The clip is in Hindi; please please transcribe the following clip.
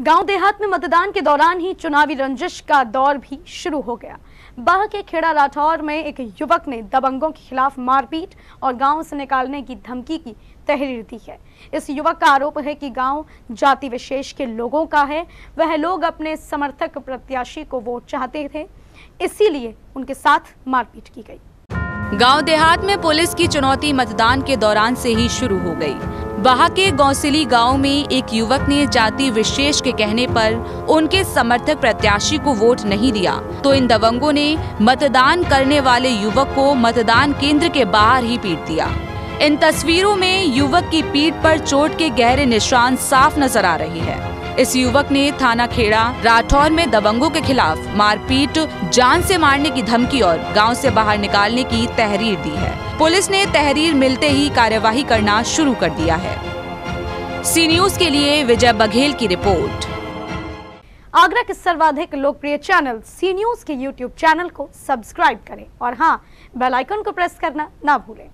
गाँव देहात में मतदान के दौरान ही चुनावी रंजिश का दौर भी शुरू हो गया। बाह के खेड़ा राठौर में एक युवक ने दबंगों के खिलाफ मारपीट और गाँव से निकालने की धमकी की तहरीर दी है। इस युवक का आरोप है कि गाँव जाति विशेष के लोगों का है। वह लोग अपने समर्थक प्रत्याशी को वोट चाहते थे, इसीलिए उनके साथ मारपीट की गई। गाँव देहात में पुलिस की चुनौती मतदान के दौरान से ही शुरू हो गई। वहाँ के गौसिली गाँव में एक युवक ने जाति विशेष के कहने पर उनके समर्थक प्रत्याशी को वोट नहीं दिया। तो इन दबंगों ने मतदान करने वाले युवक को मतदान केंद्र के बाहर ही पीट दिया। इन तस्वीरों में युवक की पीठ पर चोट के गहरे निशान साफ़ नज़र आ रही है। इस युवक ने थाना खेड़ा, राठौर में दबंगों के खिलाफ मारपीट, जान से मारने की धमकी और गाँव से बाहर निकालने की तहरीर दी है। पुलिस ने तहरीर मिलते ही कार्यवाही करना शुरू कर दिया है। सी न्यूज़ के लिए विजय बघेल की रिपोर्ट। आगरा के सर्वाधिक लोकप्रिय चैनल सी न्यूज़ के यूट्यूब चैनल को सब्सक्राइब करें और हाँ बेलाइकन को प्रेस करना ना भूलें।